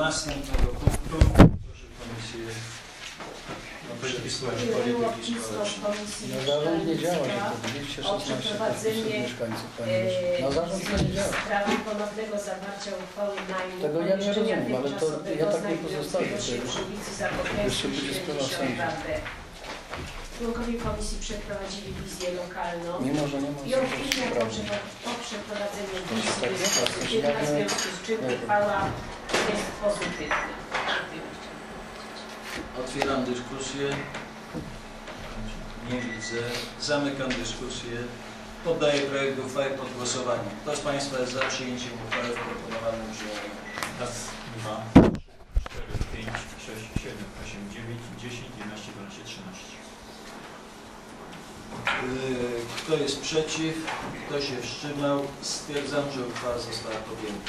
następnego punktu. Proszę Komisję Polityki Społecznej. Polityki Społecznej. Na zarząd nie działa, że to 216 o przeprowadzenie, mieszkańców, panie e. Na zarząd to nie działa. sprawy ponownego zawarcia uchwały najmu Tego ja nie rozumiem, ale to ja tak nie pozostawię, jeszcze będzie sprawa 72B. Członkowie komisji przeprowadzili wizję lokalną Mimo, że nie ma i opinią po, przeprowadzeniu To jest wizji tak, jest tak, to pozytywna, w Otwieram dyskusję. Nie widzę. Zamykam dyskusję. Poddaję projekt uchwały pod głosowanie. Kto z Państwa jest za przyjęciem uchwały w proponowanym brzmieniu? Raz, dwa, trzy, cztery, pięć, sześć, siedem, osiem, dziewięć, dziesięć, jedenaście, dwanaście, trzynaście. Yy, Kto jest przeciw? Kto się wstrzymał? Stwierdzam, że uchwała została podjęta.